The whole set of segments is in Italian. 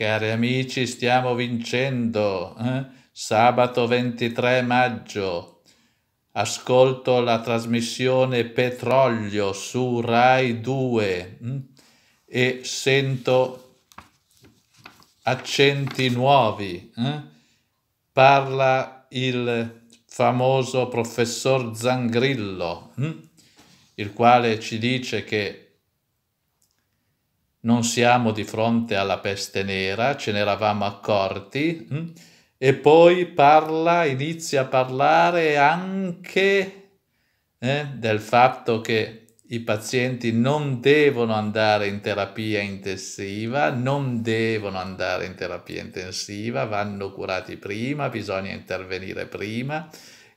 Cari amici, stiamo vincendo. Eh? Sabato 23 maggio. Ascolto la trasmissione Petrolio su Rai 2 hm? e sento accenti nuovi. Eh? Parla il famoso professor Zangrillo, hm? il quale ci dice che non siamo di fronte alla peste nera, ce ne eravamo accorti, hm? e poi parla, inizia a parlare anche eh, del fatto che i pazienti non devono andare in terapia intensiva, non devono andare in terapia intensiva, vanno curati prima, bisogna intervenire prima,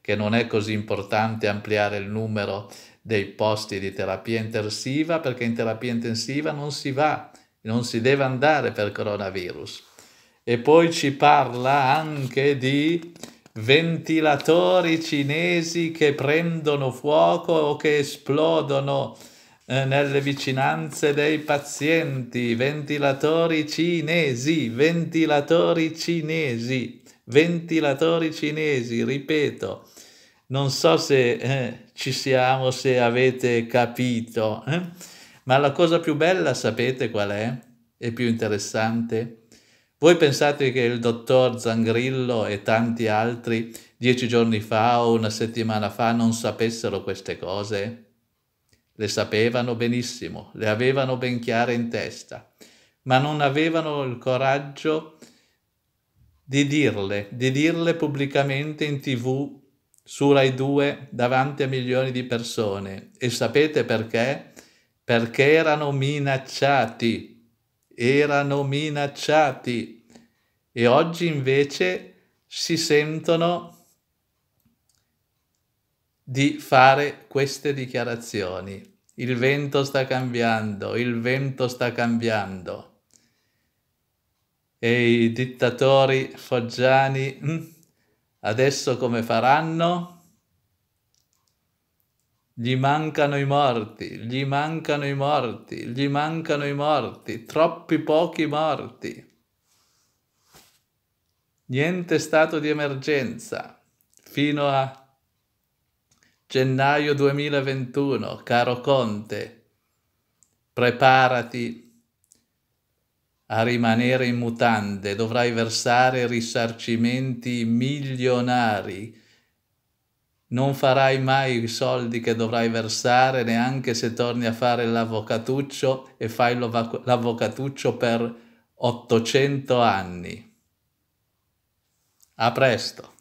che non è così importante ampliare il numero dei posti di terapia intensiva perché in terapia intensiva non si va, non si deve andare per coronavirus. E poi ci parla anche di ventilatori cinesi che prendono fuoco o che esplodono eh, nelle vicinanze dei pazienti, ventilatori cinesi, ventilatori cinesi, ventilatori cinesi, ripeto, non so se eh, ci siamo, se avete capito, eh? ma la cosa più bella sapete qual è? E più interessante? Voi pensate che il dottor Zangrillo e tanti altri dieci giorni fa o una settimana fa non sapessero queste cose? Le sapevano benissimo, le avevano ben chiare in testa, ma non avevano il coraggio di dirle, di dirle pubblicamente in tv su Rai 2 davanti a milioni di persone. E sapete perché? Perché erano minacciati, erano minacciati. E oggi invece si sentono di fare queste dichiarazioni. Il vento sta cambiando, il vento sta cambiando. E i dittatori foggiani hm, Adesso come faranno? Gli mancano i morti, gli mancano i morti, gli mancano i morti, troppi pochi morti. Niente stato di emergenza fino a gennaio 2021, caro Conte. Preparati a rimanere in mutande, dovrai versare risarcimenti milionari. Non farai mai i soldi che dovrai versare neanche se torni a fare l'avvocatuccio e fai l'avvocatuccio per 800 anni. A presto.